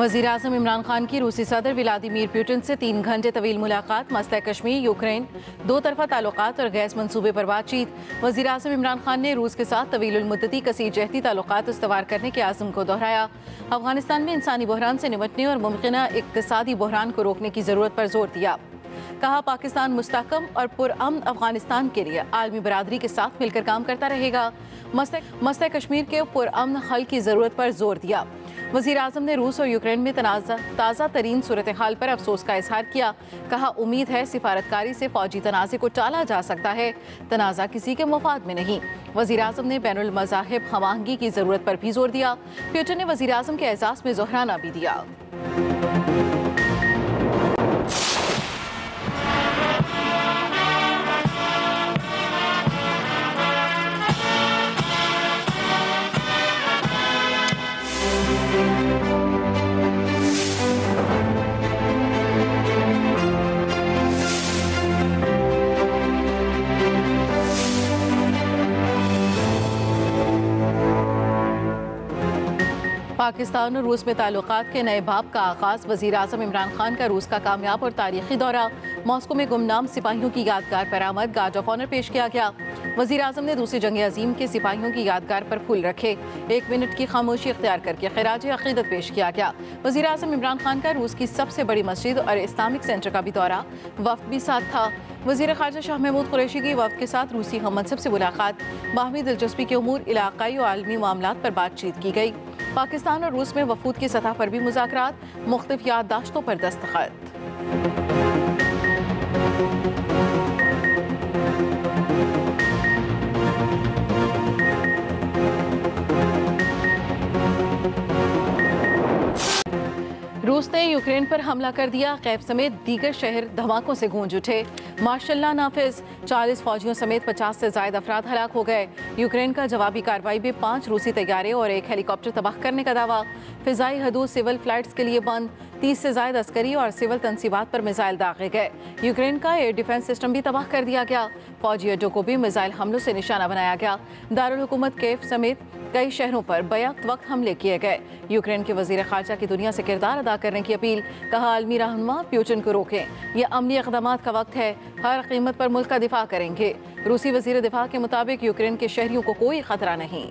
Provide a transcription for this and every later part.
वज़ीर अजम इमरान खान की रूसी सदर व्लादिमीर प्यूटन से तीन घंटे तवील मुलाकात मस्त कश्मीर, यूक्रेन, दो तरफा ताल्लुक और गैस मनसूबे पर बातचीत। वजी अजम इमरान खान ने रूस के साथ तवीलमदती कसी जहती ताल्लुक इस्तवार करने के आज़म को दोहराया। अफ़गानिस्तान में इंसानी बहरान से निपटने और मुमकिन इकतदी बहरान को रोकने की ज़रूरत पर ज़ोर दिया। कहा, पाकिस्तान मुस्तकम और पुरअमन अफ़गानिस्तान के लिए आलमी बरदरी के साथ मिलकर काम करता रहेगा। मस्त कश्मीर के पुरअमन हल की ज़रूरत पर ज़ोर दिया। वज़ीर अजम ने रूस और यूक्रेन में तनाजा, ताज़ा तरीन सूरत हाल पर अफसोस का इजहार किया। कहा, उम्मीद है सिफारतकारी से फौजी तनाज़े को टाला जा सकता है। तनाज़ा किसी के मफाद में नहीं। वज़ीर अजम ने बैन अमजाहब हमाहंगी की ज़रूरत पर भी ज़ोर दिया। प्यूटन ने वज़ीर अजम के एजाज़ में जहराना भी दिया। पाकिस्तान और रूस में ताल्लुक के नए बाब का आगाज़ वज़ीर अजम इमरान खान का रूस का कामयाब और तारीखी दौरा। मॉस्को में गुमनाम सिपाहियों की यादगार पर आमद गार्ड ऑफ़ ऑनर पेश किया गया। वजी अजम ने दूसरी जंग अजीम के सिपाहियों की यादगार पर फूल रखे। एक मिनट की खामोशी अख्तियार करके खराज अकीदत पेश किया गया। वज़ीर अजम इमरान खान का रूस की सबसे बड़ी मस्जिद और इस्लामिक सेंटर का भी दौरा वक्त भी साथ था। वज़ीर खारजा शाह महमूद कुरैशी की वफ के साथ रूसी हम मनसब से मुलाकात। बाहमी दिलचस्पी के अमूर इलाकई और आलमी मामला पर बातचीत की गई। पाकिस्तान और रूस में वफूद की सतह पर भी मुजाकर मुख्तफ याददाश्तों पर दस्तखत। रूस ने यूक्रेन पर हमला कर दिया। कैफ समेत दीगर शहर धमाकों से गूंज उठे। मार्शल्ला नाफिज 40 फौजियों समेत 50 से ज़्यादा अफराद हलाक हो गए। यूक्रेन का जवाबी कार्रवाई में पाँच रूसी तैयारे और एक हेलीकॉप्टर तबाह करने का दावा। फिजाई हदूद सिविल फ्लाइट्स के लिए बंद, तीस से ज़्यादा अस्करी और सिविल तनसीबात पर मिसाइल दागे गए। यूक्रेन का एयर डिफेंस सिस्टम भी तबाह कर दिया गया। फौजी अड्डों को भी मिसाइल हमलों से निशाना बनाया गया। दारुल हुकूमत केफ समेत कई शहरों पर बैक वक्त हमले किए गए। यूक्रेन के वज़ीर खारजा की दुनिया से किरदार अदा करने की अपील, कहा, आलमी रहनमा प्यूटन को रोकें। यह अमली इकदाम का वक्त है। हर कीमत पर मुल्क का दिफा करेंगे। रूसी वज़ीर दिफा के मुताबिक यूक्रेन के शहरियों को कोई खतरा नहीं।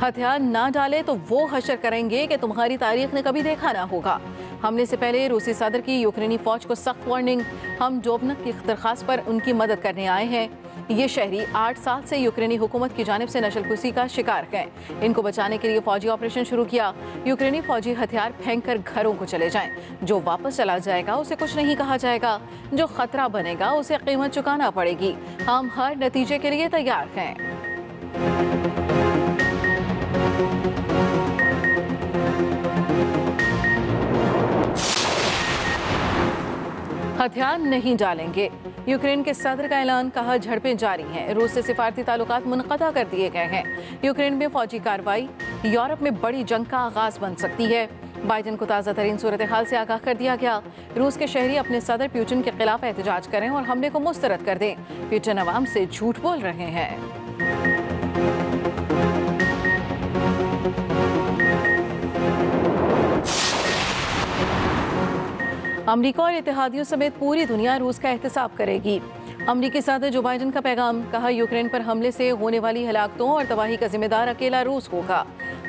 हथियार ना डाले तो वो हशर करेंगे कि तुम्हारी तारीख ने कभी देखा ना होगा। हमले से पहले रूसी सदर की यूक्रेनी फौज को सख्त वार्निंग। हम जोबनक की दरखास्त पर उनकी मदद करने आए हैं। ये शहरी आठ साल से यूक्रेनी हुकूमत की जानब से नशलकुशी का शिकार हैं। इनको बचाने के लिए फौजी ऑपरेशन शुरू किया। यूक्रेनी फौजी हथियार फेंक कर घरों को चले जाएँ। जो वापस चला जाएगा, उसे कुछ नहीं कहा जाएगा। जो खतरा बनेगा, उसे कीमत चुकाना पड़ेगी। हम हर नतीजे के लिए तैयार हैं। हथियार नहीं डालेंगे। यूक्रेन के सदर का ऐलान कहा झड़पें जारी हैं। रूस से सिफारती ताल्लुक मुनक़ा कर दिए गए हैं। यूक्रेन में फौजी कार्रवाई, यूरोप में बड़ी जंग का आगाज़ बन सकती है। बाइडन को ताज़ा तरीन सूरत हाल से आगाह कर दिया गया। रूस के शहरी अपने सदर प्यूटन के खिलाफ एहतजाज करें और हमले को मुस्तरद कर दें। प्यूटन आवाम से झूठ बोल रहे हैं। अमरीका और इतिहादियों समेत पूरी दुनिया रूस का एहतसाब करेगी। अमरीकी सदर जो बाइडन का पैगाम, कहा यूक्रेन पर हमले से होने वाली हलाकतों और तबाही का जिम्मेदार अकेला रूस होगा।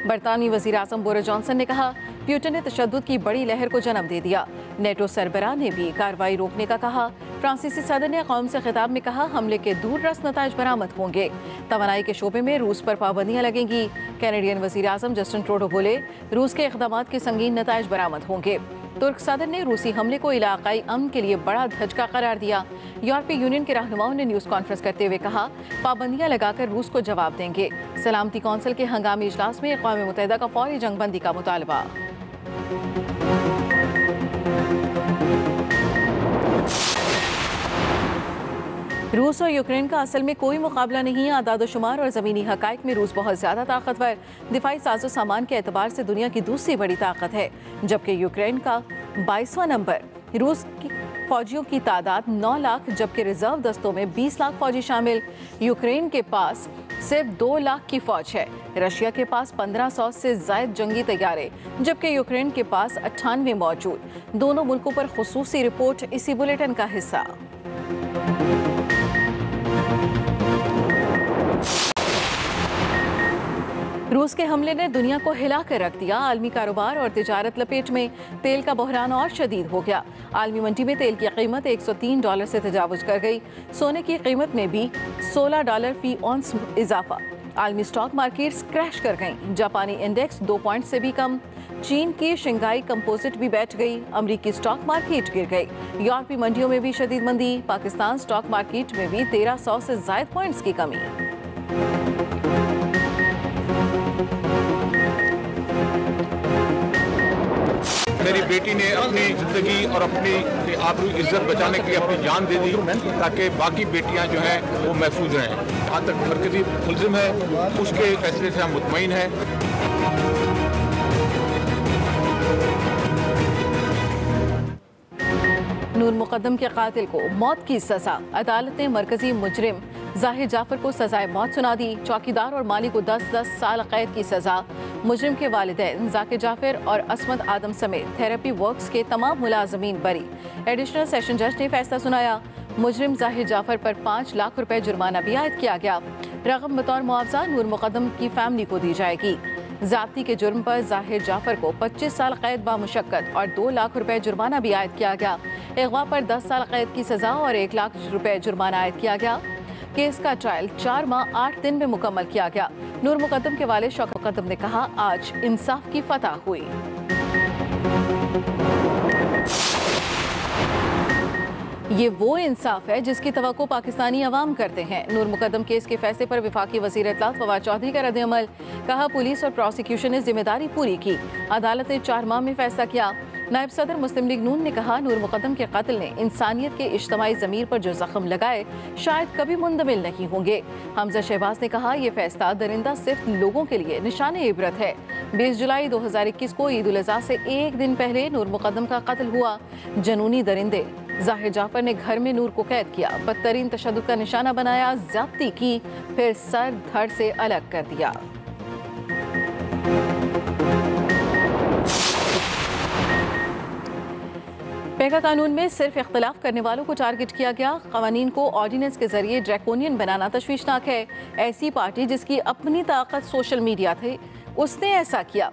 बरतानवी वजी अजम बोरिस जॉनसन ने कहा, प्यूटन ने तशद की बड़ी लहर को जन्म दे दिया। नेटो सरबरा ने भी कार्रवाई रोकने का कहा। फ्रांसीसी सदर ने कौम से खिताब में कहा, हमले के दूर रस नतज बरामद होंगे। तोानाई के शोबे में रूस पर पाबंदियाँ लगेंगी। कैनेडियन वजी अजम जस्टिन ट्रोडो बोले, रूस के इकदाम के संगीन नतज बरामद होंगे। तुर्क सदर ने रूसी हमले को इलाकाई अमन के लिए बड़ा धचका करार दिया। यूरोपीय यूनियन के रहनुमाओं ने न्यूज़ कॉन्फ्रेंस करते हुए कहा, पाबंदियाँ लगाकर रूस को जवाब देंगे। सलामती कौंसिल के हंगामी इजलास में अकवा मुतहदा का फौरी जंगबंदी का मुतालबा। रूस और यूक्रेन का असल में कोई मुकाबला नहीं है। आदाद शुमार और ज़मीनी हकाइक में रूस बहुत ज़्यादा ताकतवर। दिफाई साजो सामान के अतबार से दुनिया की दूसरी बड़ी ताकत है, जबकि यूक्रेन का बाईसवां नंबर। रूस की फौजियों की तादाद 9 लाख, जबकि रिज़र्व दस्तों में 20 लाख फौजी शामिल। यूक्रेन के पास सिर्फ़ 2 लाख की फौज है। रशिया के पास 1500 से जायद जंगी तैयारे, जबकि यूक्रेन के पास अट्ठानवे मौजूद। दोनों मुल्कों पर खसूसी रिपोर्ट, इसी बुलेटिन का हिस्सा। रूस के हमले ने दुनिया को हिला कर रख दिया। आलमी कारोबार और तजारत लपेट में तेल का बहरान और शदीद हो गया। आलमी मंडी में तेल की कीमत 103 डॉलर से तजावज कर गई। सोने की कीमत में भी 16 डॉलर फ़ी ऑन्स इजाफा। आलमी स्टॉक मार्केट्स क्रैश कर गईं। जापानी इंडेक्स दो पॉइंट से भी कम। चीन की शंघाई कंपोजिट भी बैठ गई। अमरीकी स्टॉक मार्केट गिर गई। यूरोपीय मंडियों में भी शदीद मंदी पाकिस्तान स्टॉक मार्केट में भी 1300 से जायद पॉइंट्स की कमी। मेरी बेटी ने अपनी ज़िंदगी और अपनी आबरू इज़्ज़त बचाने के लिए अपनी जान दे दी ताकि बाकी बेटियाँ जो हैं वो महफूज रहें। जहाँ तक मरकजी मुलजिम है, उसके फैसले से हम मुतमिन हैं। नूर मुकदम के कातिल को मौत की सजा, अदालत ने मरकजी मुजरिम। ज़ाहिर जाफ़र को सजाए मौत सुना दी, चौकीदार और माली को 10-10 साल कैद की सजा। मुजरिम के वालदेन जाकिर जाफ़र और असमत आदम समेत थेरेपी वर्क्स के तमाम मुलाजमीन बरी। एडिशनल सेशन जज ने फैसला सुनाया। मुजरिम ज़ाहिर जाफ़र पर पाँच लाख रुपए जुर्माना भी आयद किया गया। रकम बतौर मुआवजा नूर मुकदम की फैमिली को दी जाएगी। जाति के जुर्म पर ज़ाहिर जाफ़र को 25 साल कैद बामुशक्कत और दो लाख रुपए जुर्माना भी आयद किया गया। अगवा पर 10 साल कैद की सजा और एक लाख रुपए जुर्माना आयद किया गया। केस का ट्रायल चार माह आठ दिन में मुकम्मल किया गया। नूर मुकदम के वाले शौक मुकदम ने कहा, आज इंसाफ की फतह हुई। ये वो इंसाफ है जिसकी तो पाकिस्तानी अवाम करते हैं। नूर मुकदम केस के फैसले पर विफाकी वज़ीर इतलात फवाद चौधरी का रद्दमल कहा, पुलिस और प्रोसिक्यूशन ने ज़िम्मेदारी पूरी की। अदालत ने चार माह में फैसला किया। नायब सदर मुस्लिम लीग नून ने कहा, नूर मुकदम के कत्ल ने इंसानियत के इज्तमाही ज़मीर पर जो जख्म लगाए, शायद कभी मुंदमिल नहीं होंगे। हमजा शहबाज ने कहा यह फैसला दरिंदा सिर्फ़ लोगों के लिए निशान इबरत है। बीस जुलाई दो हज़ार इक्कीस को ईद अजहा से एक दिन पहले नूर मुकदम का कत्ल हुआ। जनूनी दरिंदे, ज़ाहिर जाफ़र ने घर में नूर को कैद किया, बदतरीन तशद का निशाना बनाया, ज्यादती की, फिर सर धड़ से अलग कर दिया। पेगा कानून में सिर्फ़ इख्तलाफ करने वालों को टारगेट किया गया। कवानीन को ऑर्डिनेंस के ज़रिए ड्रैकोनियन बनाना तशवीशनाक है। ऐसी पार्टी जिसकी अपनी ताकत सोशल मीडिया थी, उसने ऐसा किया।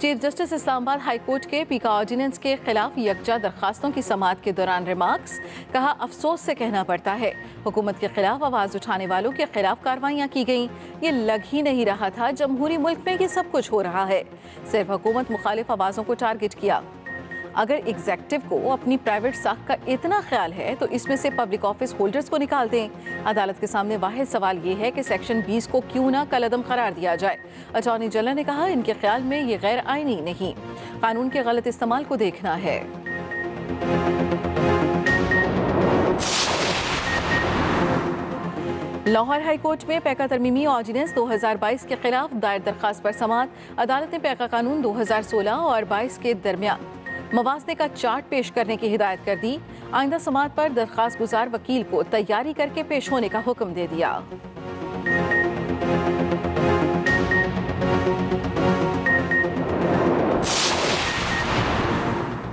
Chief justice Islamabad high court के पीका ऑर्डिनेंस के खिलाफ यकजा दरखास्तों की समात के दौरान रिमार्क्स, कहा, अफसोस से कहना पड़ता है, हुकूमत के खिलाफ आवाज़ उठाने वालों के खिलाफ कार्रवाइयाँ की गईं। ये लग ही नहीं रहा था जमहूरी मुल्क में ये सब कुछ हो रहा है। सिर्फ़ हुकूमत मुखालिफ आवाज़ों को टारगेट किया। अगर एग्जेक्टिव को अपनी प्राइवेट साख का इतना ख्याल है तो इसमें से पब्लिक ऑफ़िस होल्डर्स को निकाल दें अदालत के सामने वाहिद सवाल ये है कि सेक्शन 20 को क्यों ना कलदम करार दिया जाए? अटॉर्नी जनरल ने कहा, इनके ख्याल में ये गैर आइनी नहीं। कानून के गलत इस्तेमाल को देखना है। लाहौर हाई कोर्ट में पैका तरमीमी ऑर्डिनेंस 2022 के खिलाफ दायर दरखास्त पर समात। अदालत ने पैका कानून 2016 और 22 के दरमियान। मवासने का चार्ट पेश करने की हिदायत कर दी। आइंदा समात पर दरख्वास्त गुजार वकील को तैयारी करके पेश होने का हुक्म दे दिया।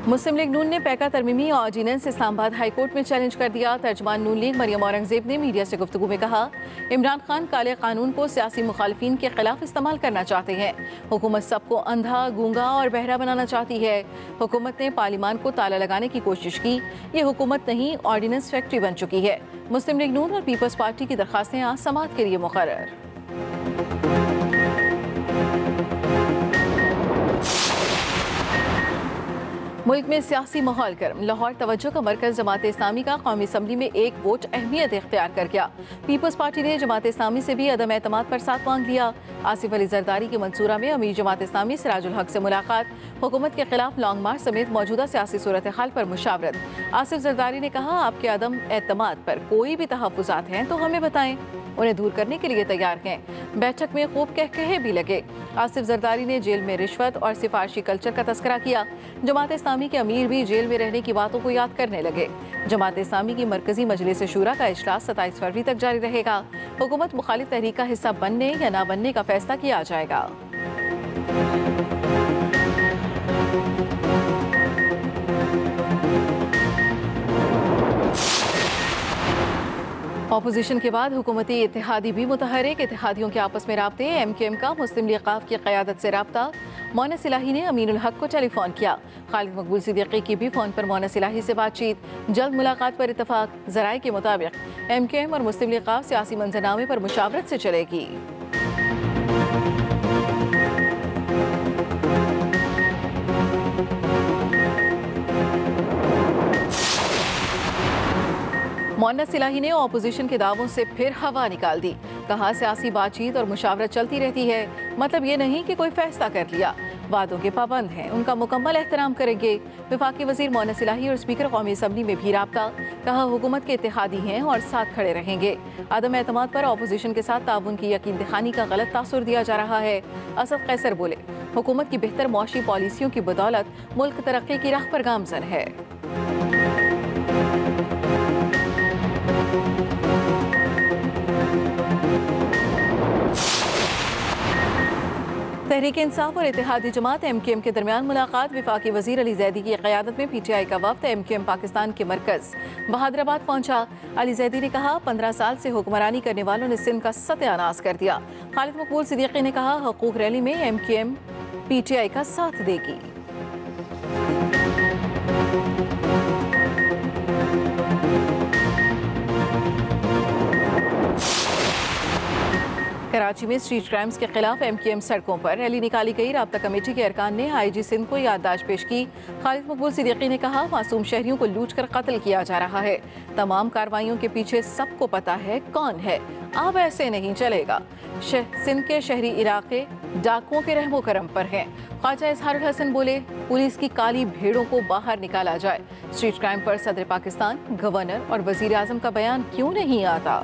मुस्लिम लीग नून ने पैका तरमीमी ऑर्डिनेंस इस्लामाबाद हाईकोर्ट में चैलेंज कर दिया। तर्जमान नून लीग मरियम औरंगज़ेब ने मीडिया से गुफ्तु में कहा, इमरान खान काले कानून को सियासी मुखालफी के खिलाफ इस्तेमाल करना चाहते हैं। हुकूमत सबको अंधा, गूँगा और बहरा बनाना चाहती है। हुकूमत ने पार्लिमान को ताला लगाने की कोशिश की। ये हुकूमत नहीं, ऑर्डिनेंस फैक्ट्री बन चुकी है। मुस्लिम लीग नून और पीपल्स पार्टी की दरखास्तें आज समात के लिए मुकर मुल्क में सियासी माहौल गर्म। लाहौर तवज्जो का मरकज जमात इस्लामी का कौमी असम्बली में एक वोट अहमियत इख्तियार कर गया। पीपल्स पार्टी ने जमात इस्लामी से भी अदम एतम पर साथ मांग लिया। आसिफ अली जरदारी की मंसूरा में अमीर जमात इस्लामी सिराजुल हक से मुलाकात। हुकूमत के खिलाफ लॉन्ग मार्च समेत मौजूदा सियासी सूरत हाल पर मुशावरत। आसिफ जरदारी ने कहा, आपके अदम एतमाद पर कोई भी तहफात हैं तो हमें बताएँ। उन्हें दूर करने के लिए तैयार हैं। बैठक में खूब कह कहे भी लगे। आसिफ जरदारी ने जेल में रिश्वत और सिफारशी कल्चर का तस्करा किया। जमात इस्लामी के अमीर भी जेल में रहने की बातों को याद करने लगे। जमात इस्लामी की मरकजी मजलिस शूरा का अजलास सताईस फरवरी तक जारी रहेगा। हुकूमत मुखालिफ तहरीक का हिस्सा बनने या ना बनने का फैसला किया जाएगा। अपोजिशन के बाद हुकूमती इतिहादी भी मुतहरिक। इतिहादियों के आपस में रबते एम के एम का मुस्लिम लीग की क्यादत से रबता। मोना सिलाही ने अमीन हक को टेलीफोन किया। खालिद मकबूल सिद्दीकी की भी फ़ोन पर मोना सिलाही से बातचीत। जल्द मुलाकात पर इतफाक जराये के मुताबिक एम के एम और मुस्लिम लीग सियासी मंजरनामे पर मुशावरत से चलेगी। मोन्ना सिलाही ने ऑपोजिशन के दावों से फिर हवा निकाल दी। कहा, सियासी बातचीत और मुशावरत चलती रहती है। मतलब ये नहीं कि कोई फैसला कर लिया। वादों के पाबंद हैं। उनका मुकम्मल एहतराम करेंगे विफाक वज़ीर मोना सिलाही और स्पीकर कौमी असम्बली में भी रबता। कहा, हुकूमत के इतिहादी हैं और साथ खड़े रहेंगे। आदम एतम पर अपोजिशन के साथ ताउन की यकीन दिखानी का गलत तासर दिया जा रहा है। असद कैसर बोले, हुकूमत की बेहतर मुआशी पॉलिसियों की बदौलत मुल्क तरक्की की राह पर गामजन है। तहरीक इंसाफ और इतिहादी जमात एम के एम के दरमियान मुलाकात, विफाकी वज़ीर अली जैदी की क्यादत में पी टी आई का वफद एम के एम पाकिस्तान के मरकज। बहादराबाद पहुँचा। अली जैदी ने कहा, पंद्रह साल से हुक्मरानी करने वालों ने सिंध का सत्यानाश कर दिया। खालिद मकबूल सिद्दीकी ने कहा, हकूक रैली में एम के एम पी टी आई का साथ देगी। कराची में स्ट्रीट क्राइम्स के खिलाफ एम के एम सड़कों पर रैली निकाली गई। रबता कमेटी के अरकान ने आई जी सिंध को याददाश्त पेश की। खालिद मकबूल सिद्दीकी ने कहा, मासूम शहरियों को लूट कर कत्ल किया जा रहा है। तमाम कार्रवाइयों के पीछे सबको पता है कौन है। अब ऐसे नहीं चलेगा। सिंध के शहरी इलाके डाकुओं के रहमो करम पर हैं। ख्वाजा इजहार हसन बोले, पुलिस की काली भेड़ों को बाहर निकाला जाए। स्ट्रीट क्राइम पर सदर पाकिस्तान, गवर्नर और वज़ीर आज़म का बयान क्यों नहीं आता?